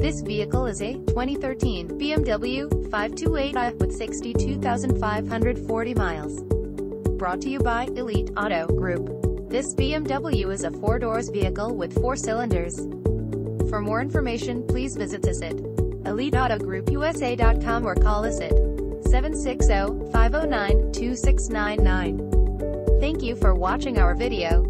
This vehicle is a 2013 BMW 528i with 62,540 miles. Brought to you by Elite Auto Group. This BMW is a four-doors vehicle with four cylinders. For more information, please visit us at eliteautogroupusa.com or call us at 760-509-2699. Thank you for watching our video.